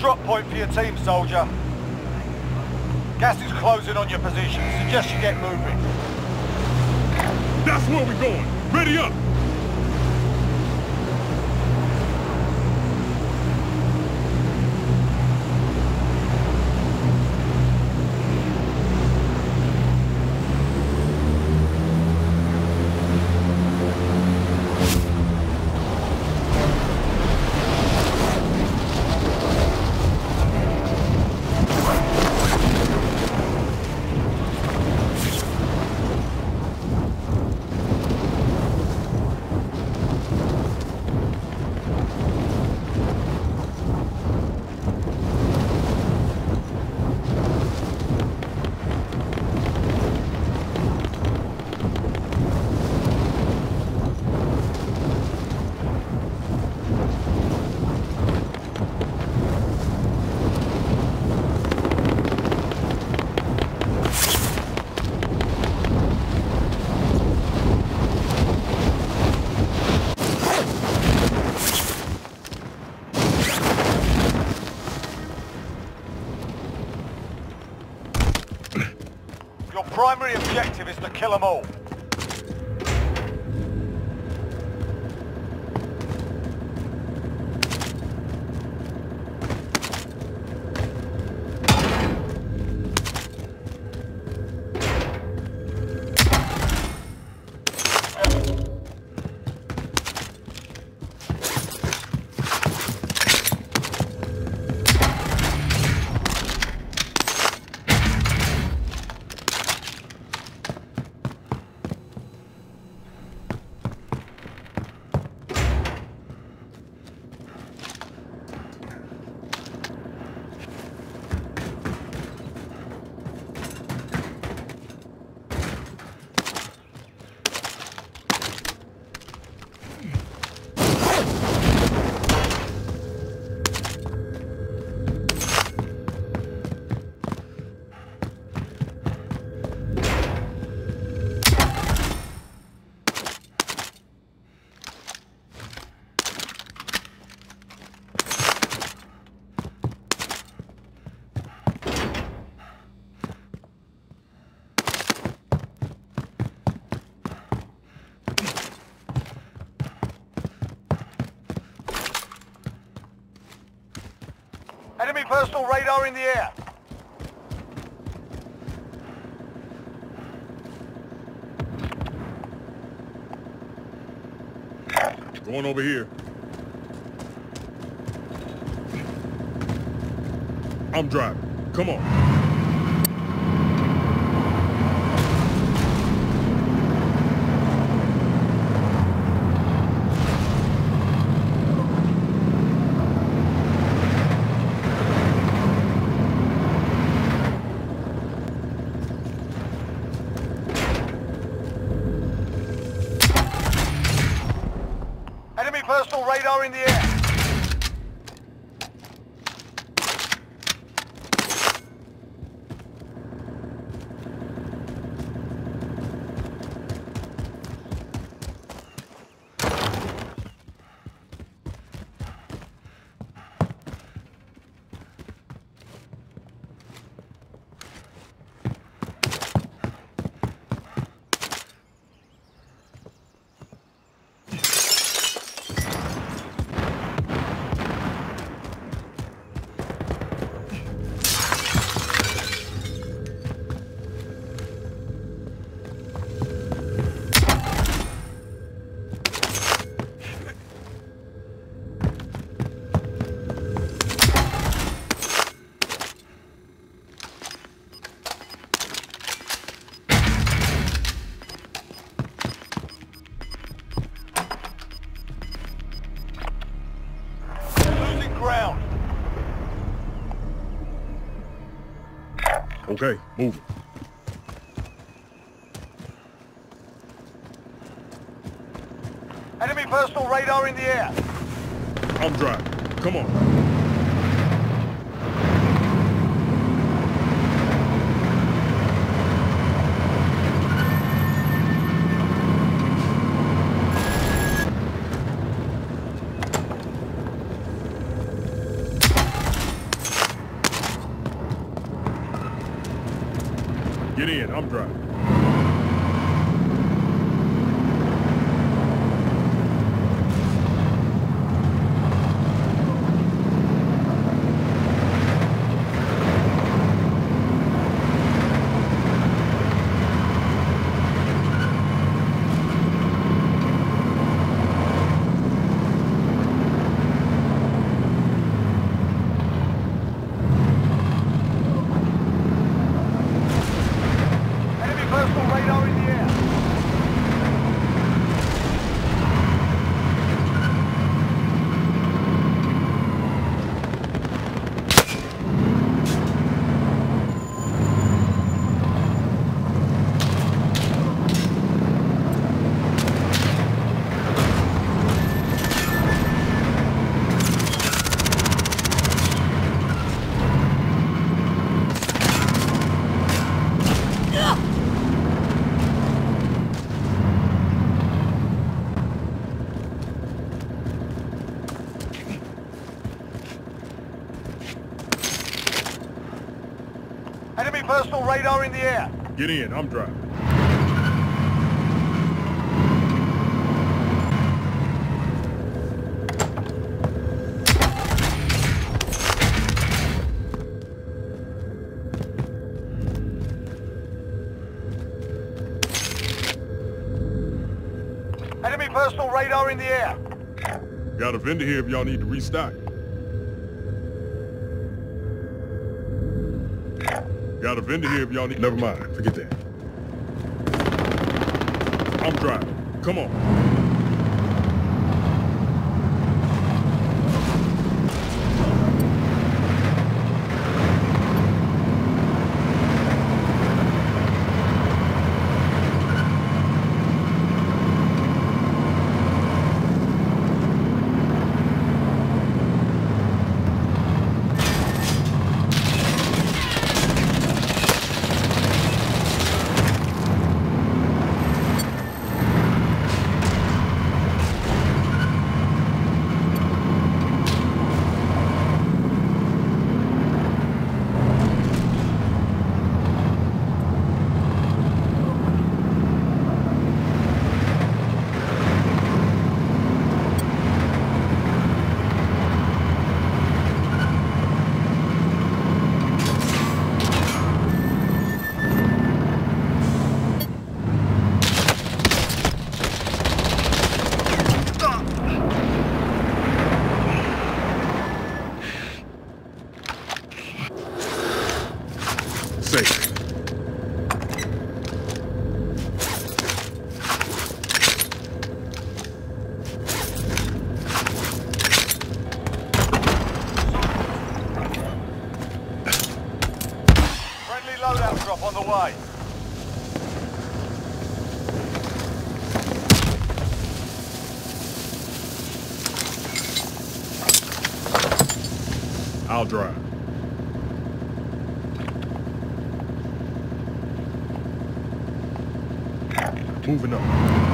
drop point for your team, soldier. Gas is closing on your position. Suggest you get moving. That's where we're going. Ready up! Primary objective is to kill them all. Enemy personal radar in the air. Going over here. I'm driving. Come on. Enemy personal radar in the air. Okay, moving. Enemy personal radar in the air. I'm driving. Come on. Get in. I'm driving. Enemy personal radar in the air. Enemy personal radar in the air. Get in. I'm driving. Enemy personal radar in the air. Got a vendor here if y'all need to restock. Got a vendor here if y'all need... Never mind. Forget that. I'm driving. Come on. Safe. Friendly loadout drop on the way. I'll drive. Moving up.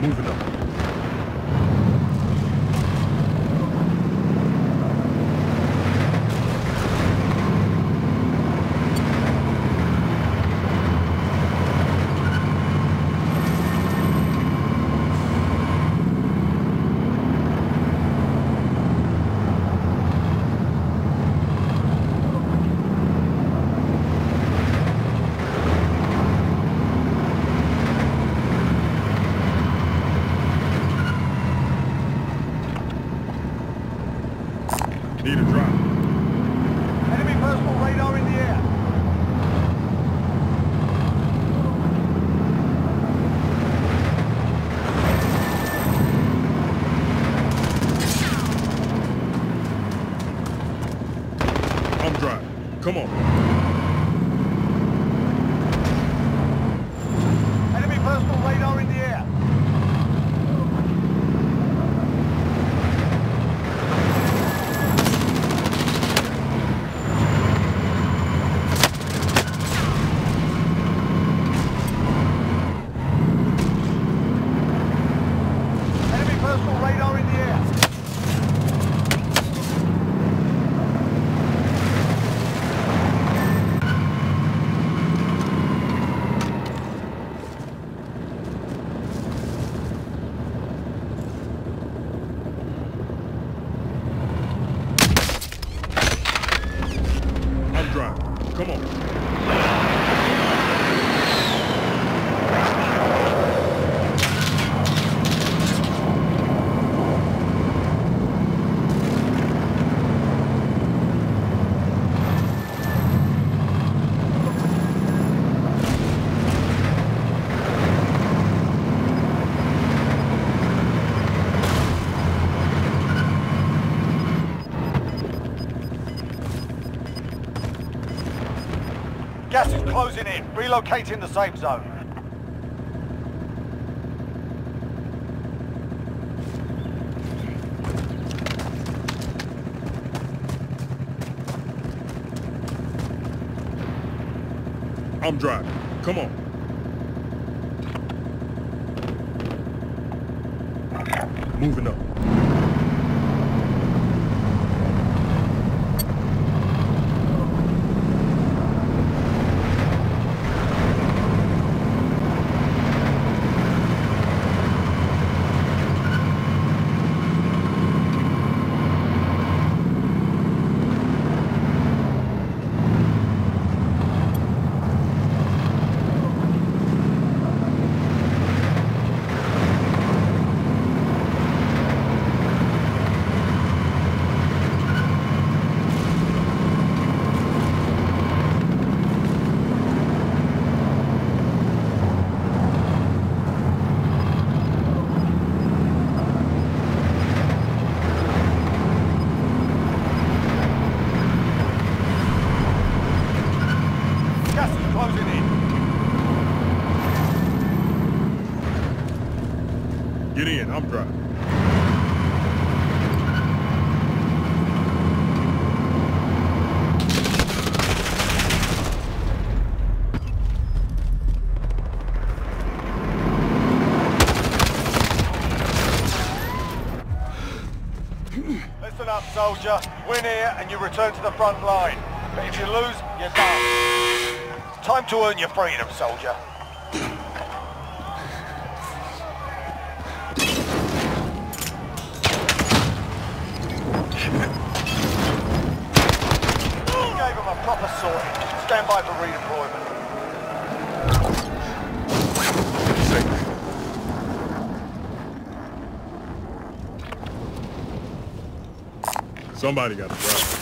Moving up. Gas is closing in. Relocating the safe zone. I'm driving. Come on. Moving up. Gas is closing in. I'm driving. Listen up, soldier. Win here and you return to the front line. But if you lose, you're done. Time to earn your freedom, soldier. Somebody got to drive.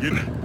Get in.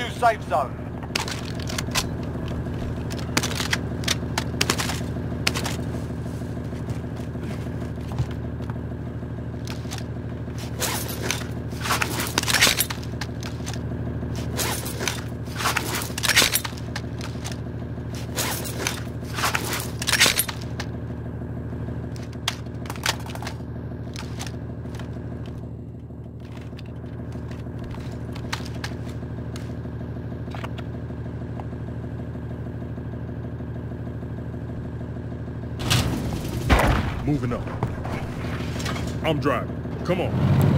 new safe zone. Moving up. I'm driving. Come on.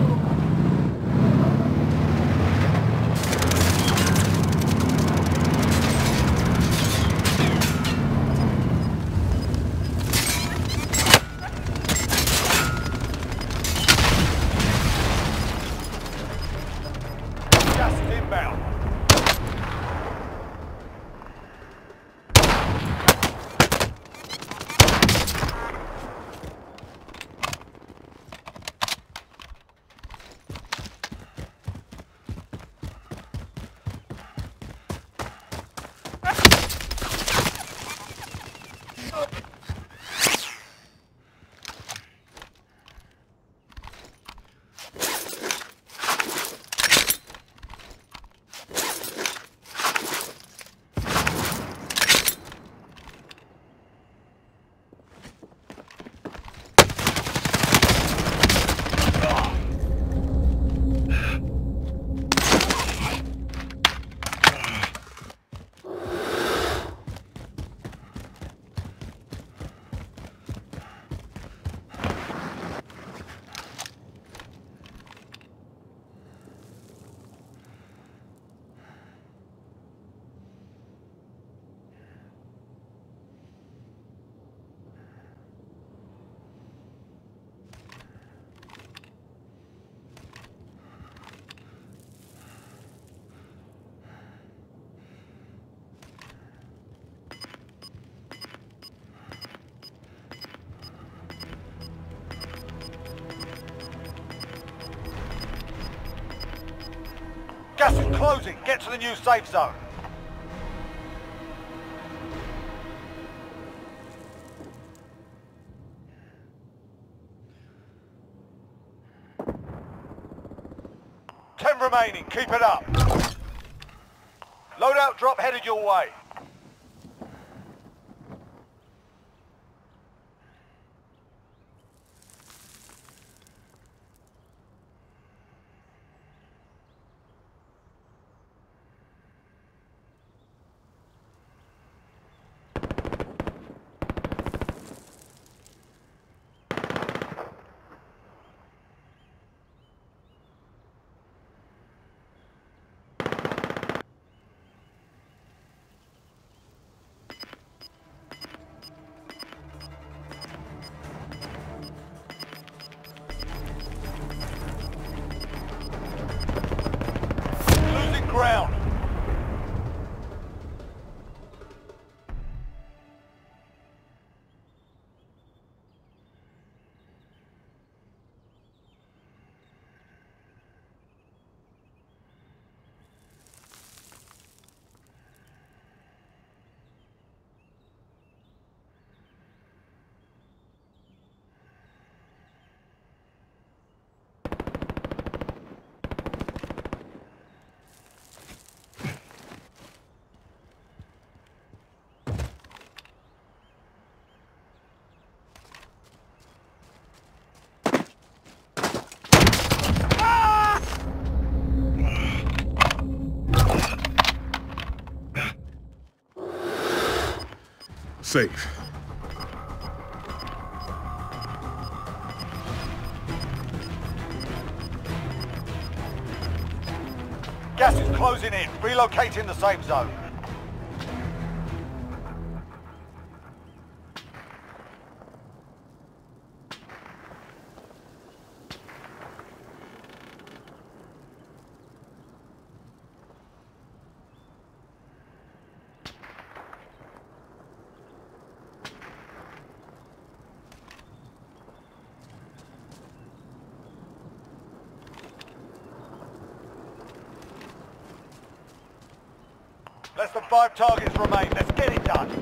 Closing. Get to the new safe zone. Ten remaining. Keep it up. Loadout drop headed your way. Safe. Gas is closing in. Relocating the safe zone. Less than five targets remain. Let's get it done.